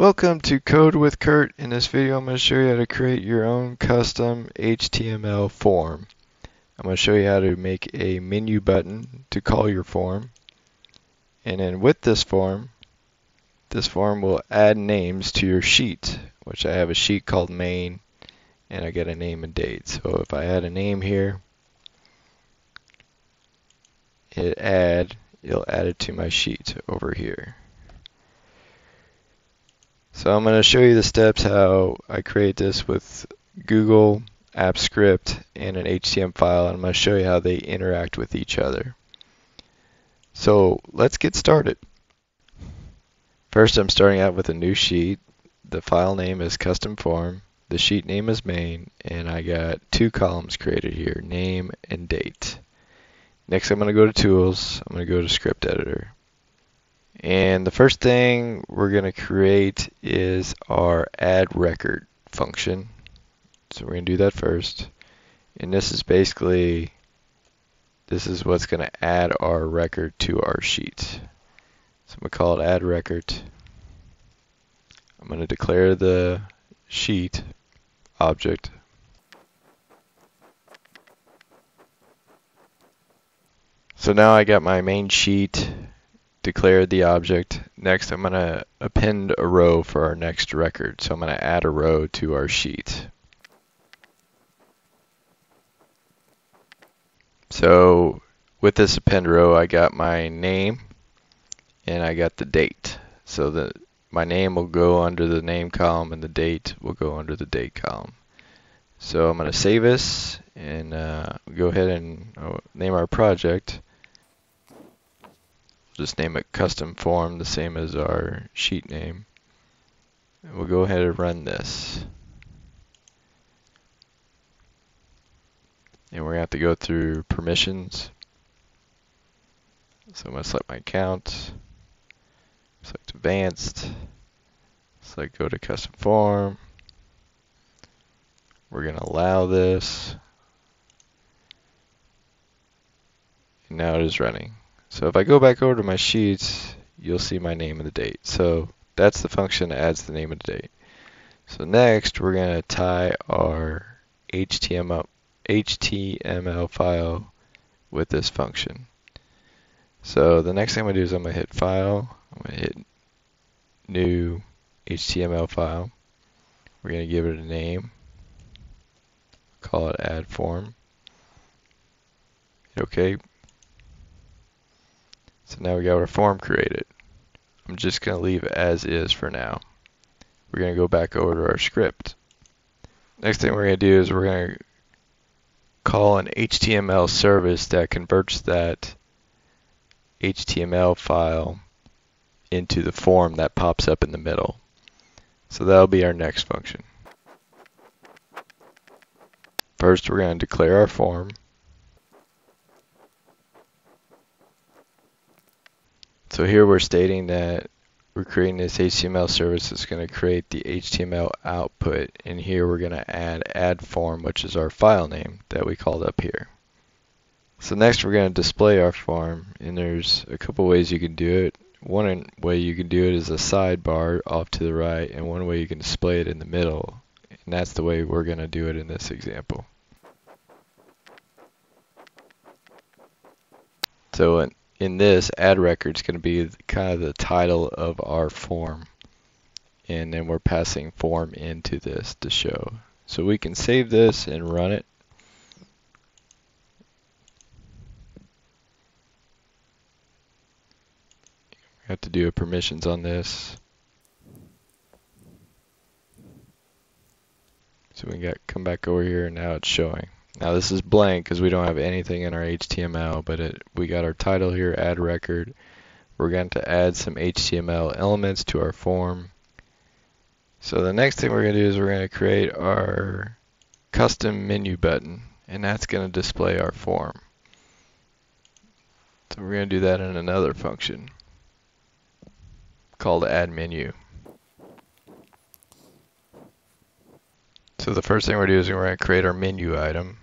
Welcome to Code with Curt. In this video I'm going to show you how to create your own custom HTML form. I'm going to show you how to make a menu button to call your form. And then with this form, this form will add names to your sheet, which I have a sheet called main and I get a name and date. So if I add a name here, hit add, it'll add it to my sheet over here. So I'm going to show you the steps how I create this with Google Apps Script and an HTML file and I'm going to show you how they interact with each other. So let's get started. First I'm starting out with a new sheet. The file name is custom form. The sheet name is main and I got two columns created here, name and date. Next I'm going to go to tools. I'm going to go to script editor. And the first thing we're going to create is our add record function. So we're going to do that first. And this is basically, this is what's going to add our record to our sheet. So I'm going to call it add record. I'm going to declare the sheet object. So now I got my main sheet declared the object. Next, I'm going to append a row for our next record. So I'm going to add a row to our sheet. So with this append row, I got my name and I got the date. So the my name will go under the name column and the date will go under the date column. So I'm going to save this and uh, go ahead and uh, name our project just name it custom form, the same as our sheet name. And we'll go ahead and run this. And we're going to have to go through permissions. So I'm going to select my account, select advanced, select go to custom form. We're going to allow this. And now it is running. So if I go back over to my sheets, you'll see my name and the date. So that's the function that adds the name and the date. So next, we're going to tie our HTML, HTML file with this function. So the next thing I'm going to do is I'm going to hit File, I'm going to hit New HTML file. We're going to give it a name, call it Add Form. Hit Okay, so now we got our form created. I'm just going to leave it as is for now. We're going to go back over to our script. Next thing we're going to do is we're going to call an HTML service that converts that HTML file into the form that pops up in the middle. So that'll be our next function. First we're going to declare our form. So here we're stating that we're creating this HTML service that's going to create the HTML output and here we're going to add add form which is our file name that we called up here. So next we're going to display our form and there's a couple ways you can do it. One way you can do it is a sidebar off to the right and one way you can display it in the middle and that's the way we're going to do it in this example. So in this, add record is going to be kind of the title of our form. And then we're passing form into this to show. So we can save this and run it. We have to do a permissions on this. So we got come back over here and now it's showing. Now this is blank because we don't have anything in our HTML, but it, we got our title here, add record. We're going to add some HTML elements to our form. So the next thing we're going to do is we're going to create our custom menu button, and that's going to display our form. So we're going to do that in another function called add menu. So the first thing we're going to do is we're going to create our menu item.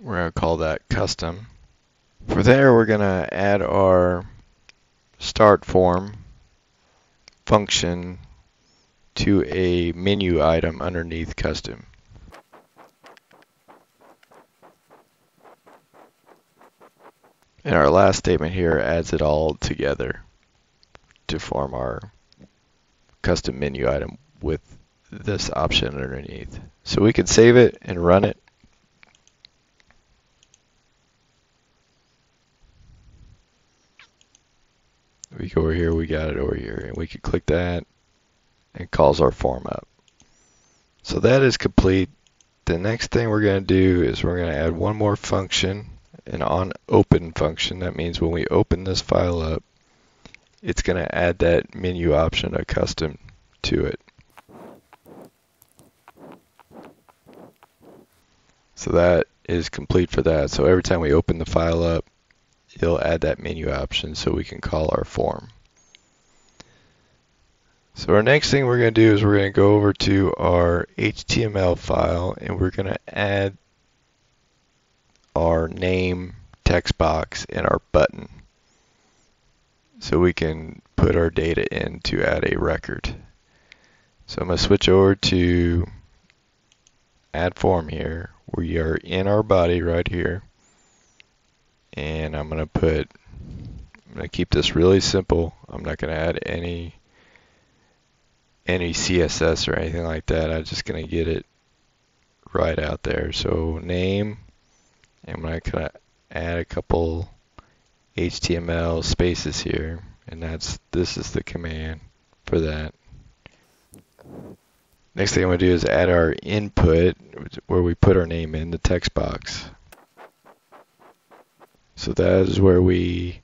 We're going to call that custom. For there, we're going to add our start form function to a menu item underneath custom. And our last statement here adds it all together to form our custom menu item with this option underneath. So we can save it and run it. We go over here, we got it over here, and we can click that and calls our form up. So that is complete. The next thing we're going to do is we're going to add one more function, an on open function. That means when we open this file up, it's going to add that menu option, a custom, to it. So that is complete for that. So every time we open the file up, it'll add that menu option so we can call our form. So our next thing we're going to do is we're going to go over to our HTML file and we're going to add our name text box and our button so we can put our data in to add a record. So I'm going to switch over to add form here. We are in our body right here. And I'm going to put, I'm going to keep this really simple. I'm not going to add any any CSS or anything like that. I'm just going to get it right out there. So name, and I'm going to add a couple HTML spaces here, and that's this is the command for that. Next thing I'm going to do is add our input where we put our name in the text box. So that is where we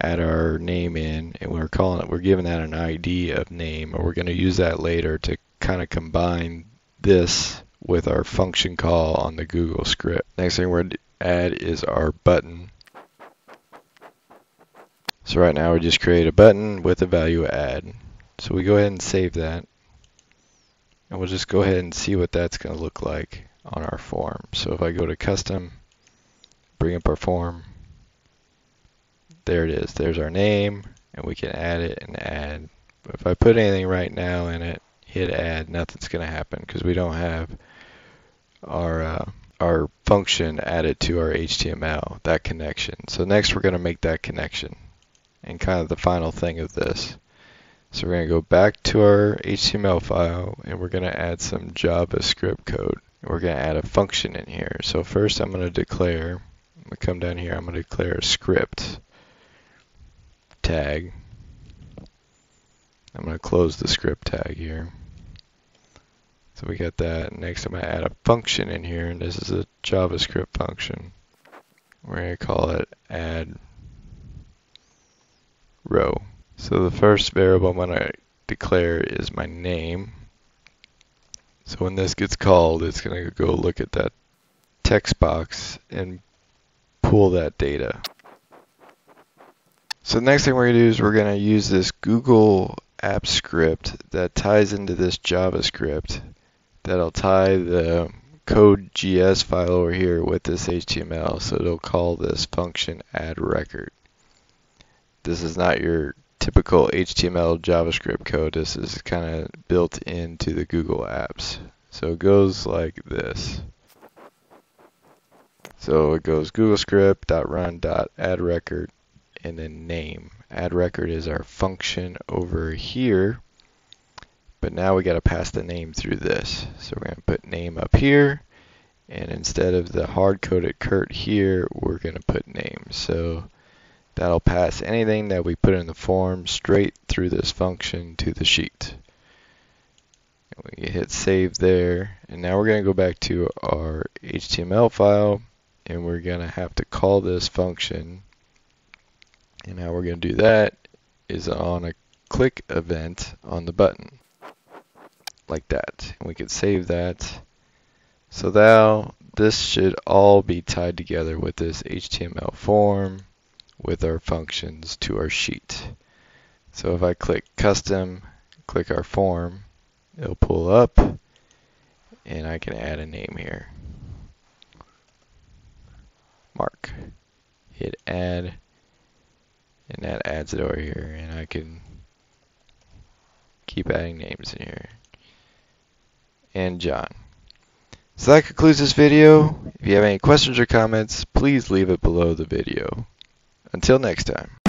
add our name in and we're calling it, we're giving that an ID of name and we're going to use that later to kind of combine this with our function call on the Google script. Next thing we're going to add is our button. So right now we just create a button with a value add. So we go ahead and save that. And we'll just go ahead and see what that's going to look like on our form. So if I go to custom, bring up our form, there it is. There's our name, and we can add it and add. But if I put anything right now in it, hit add, nothing's going to happen because we don't have our uh, our function added to our HTML, that connection. So next we're going to make that connection and kind of the final thing of this. So we're going to go back to our HTML file and we're going to add some JavaScript code. We're going to add a function in here. So first I'm going to declare, I'm going to come down here, I'm going to declare a script tag. I'm going to close the script tag here. So we got that. Next I'm going to add a function in here, and this is a JavaScript function. We're going to call it add row. So the first variable I'm going to declare is my name. So when this gets called, it's going to go look at that text box and pull that data. So the next thing we're going to do is we're going to use this Google app script that ties into this JavaScript that'll tie the code.js file over here with this HTML. So it'll call this function add record. This is not your typical HTML JavaScript code. This is kind of built into the Google apps. So it goes like this. So it goes Google script dot run dot add record and then name. Add record is our function over here. But now we got to pass the name through this. So we're going to put name up here. And instead of the hard-coded Curt here, we're going to put name. So that'll pass anything that we put in the form straight through this function to the sheet. And we hit save there. And now we're going to go back to our HTML file. And we're going to have to call this function and how we're going to do that is on a click event on the button, like that. And we can save that. So now this should all be tied together with this HTML form with our functions to our sheet. So if I click custom, click our form, it'll pull up and I can add a name here. Mark. Hit add and that adds it over here and I can keep adding names in here and John so that concludes this video if you have any questions or comments please leave it below the video until next time